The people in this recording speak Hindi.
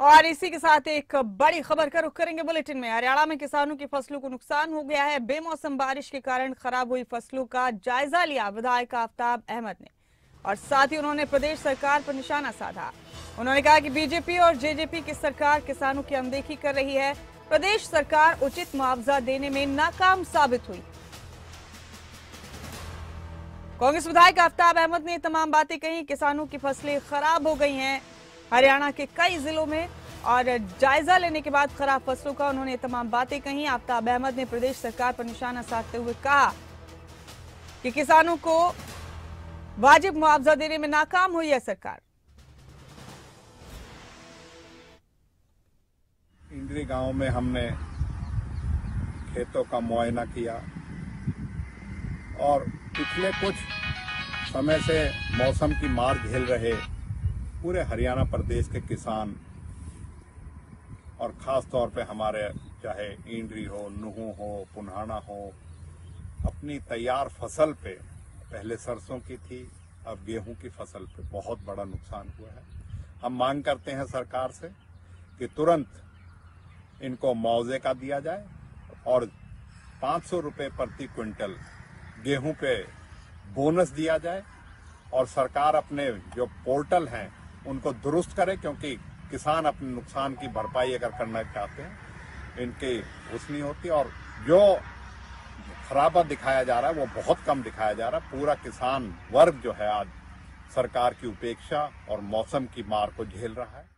और इसी के साथ एक बड़ी खबर का रुख करेंगे बुलेटिन में। हरियाणा में किसानों की फ़सलों को नुकसान हो गया है। बेमौसम बारिश के कारण खराब हुई फ़सलों का जायजा लिया विधायक आफ्ताब अहमद ने। और साथ ही उन्होंने प्रदेश सरकार पर निशाना साधा। उन्होंने कहा कि बीजेपी और जेजेपी की सरकार किसानों की अनदेखी कर रही है। प्रदेश सरकार उचित मुआवजा देने में नाकाम साबित हुई। कांग्रेस विधायक आफ्ताब अहमद ने तमाम बातें कही। किसानों की फ़सलें खराब हो गई हैं। हरियाणा के कई जिलों में और जायजा लेने के बाद खराब फ़सलों का उन्होंने तमाम बातें कही। आफ्ताब अहमद ने प्रदेश सरकार पर निशाना साधते हुए कहा कि किसानों को वाजिब मुआवजा देने में नाकाम हुई है सरकार। इंद्री गाँव में हमने खेतों का मुआयना किया और पिछले कुछ समय से मौसम की मार झेल रहे पूरे हरियाणा प्रदेश के किसान और खास तौर पे हमारे चाहे इंद्री हो, नुहू हो पुन्हाना हो, अपनी तैयार फ़सल पे, पहले सरसों की थी, अब गेहूँ की फ़सल पे बहुत बड़ा नुकसान हुआ है। हम मांग करते हैं सरकार से कि तुरंत इनको मुआवजे का दिया जाए और 500 रुपए प्रति क्विंटल गेहूँ पे बोनस दिया जाए और सरकार अपने जो पोर्टल हैं उनको दुरुस्त करें, क्योंकि किसान अपने नुकसान की भरपाई अगर करना चाहते हैं, इनके उस नहीं होती और जो खराबा दिखाया जा रहा है, वो बहुत कम दिखाया जा रहा है। पूरा किसान वर्ग जो है आज सरकार की उपेक्षा और मौसम की मार को झेल रहा है।